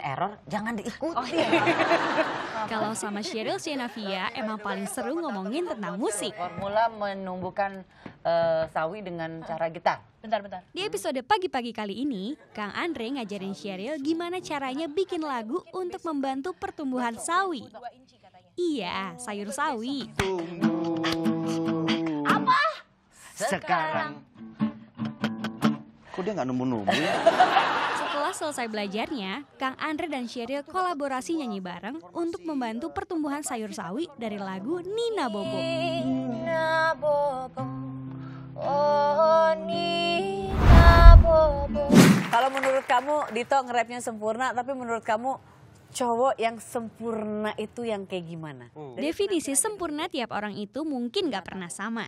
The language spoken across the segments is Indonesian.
teror jangan diikuti. Oh, iya. Kalau sama Sheryl Sheinafia emang paling seru ngomongin tentang musik. Formula menumbuhkan uh, sawi dengan cara gitar. Bentar, bentar. Di episode pagi-pagi kali ini, Kang Andre ngajarin Sheryl gimana caranya bikin lagu untuk membantu pertumbuhan sawi. Iya, sayur sawi. Apa? Sekarang. Kok dia nggak nemu-nemu ya? Setelah selesai belajarnya, Kang Andre dan Sheryl kolaborasi nyanyi bareng untuk membantu pertumbuhan sayur sawi dari lagu Nina Bobo. Nina Bobo. Oh, Nina Bobo. Kalau menurut kamu Dito nge-rapnya sempurna, tapi menurut kamu cowok yang sempurna itu yang kayak gimana? Definisi sempurna tiap orang itu mungkin gak pernah sama.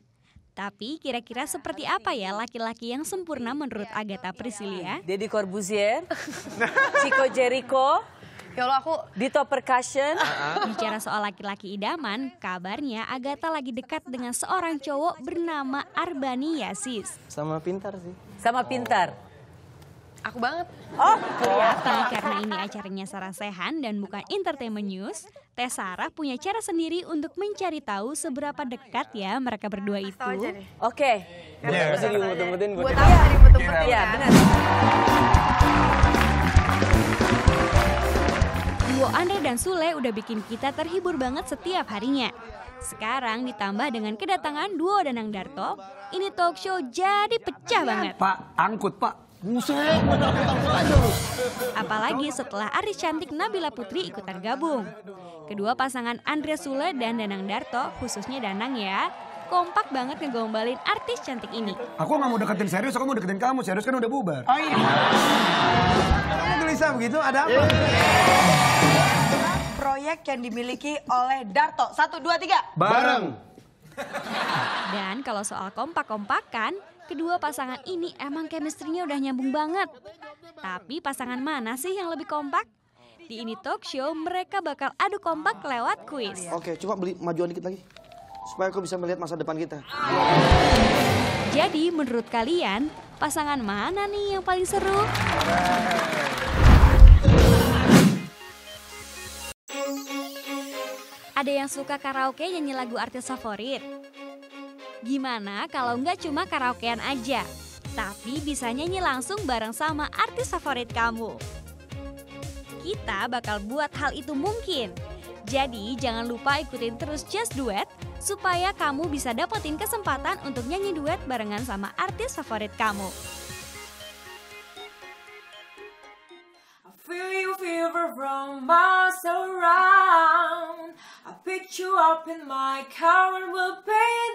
Tapi kira-kira seperti apa ya laki-laki yang sempurna menurut Agatha Priscilia? Deddy Corbuzier, Chico Jericho, Ya Allah aku Dito Percussion. Bicara soal laki-laki idaman, kabarnya Agatha lagi dekat dengan seorang cowok bernama Arbani Yasis. Sama pintar sih. sama pintar. Aku banget. Oh, Tapi karena ini acaranya Sarah Sehan dan bukan entertainment news, Teh Sarah punya cara sendiri untuk mencari tahu seberapa dekat ya mereka berdua itu. oke. Pasti diumut-umutin buat Buat apa tadi betul-betul Iya, ya? benar. Duo Andre dan Sule udah bikin kita terhibur banget setiap harinya. Sekarang ditambah dengan kedatangan duo Danang Darto, ini talk show jadi pecah banget. Pak, angkut pak. Buset. Apalagi setelah artis cantik Nabila Putri ikutan gabung. Kedua pasangan Andre Sule dan Danang Darto, khususnya Danang ya, kompak banget ngegombalin artis cantik ini. Aku nggak mau deketin serius, aku mau deketin kamu. Serius kan udah bubar. Oh iya. Kamu gelisah begitu? Ada apa? proyek yang dimiliki oleh Darto. Satu, dua, tiga. Bareng. Dan kalau soal kompak-kompakan, kedua pasangan ini emang chemistry-nya udah nyambung banget. Tapi pasangan mana sih yang lebih kompak? Di ini talk show mereka bakal adu kompak lewat kuis. Oke, coba beli majuan dikit lagi. Supaya aku bisa melihat masa depan kita. Jadi menurut kalian, pasangan mana nih yang paling seru? Ada yang suka karaoke nyanyi lagu artis favorit? Gimana kalau nggak cuma karaokean aja, tapi bisa nyanyi langsung bareng sama artis favorit kamu? Kita bakal buat hal itu mungkin. Jadi jangan lupa ikutin terus Just Duet supaya kamu bisa dapetin kesempatan untuk nyanyi duet barengan sama artis favorit kamu. Feel you up in my car and we'll paint.